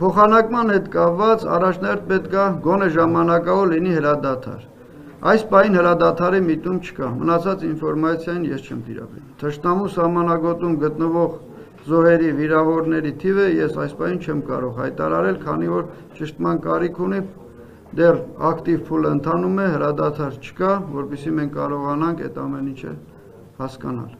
Փոխանակման հետ կապված առաջնահերթ պետք է գոնե ժամանակավոր լինի հրադադար։ Այս պահին հրադադարի միտում չկա, մնացած ինֆորմացիային ես չեմ տիրապետում։ Թշնամու սահմանագոտում գտնվող զոհերի վիրավորների թիվը ես այս պահին չեմ կարող հայտարարել, քանի որ ճշտման կարիք ունի, դեռ ակտիվ փուլը ընթանում է, հրադադար չկա, որպեսզի մենք կարողանանք այդ ամեն ինչը հասկանալ։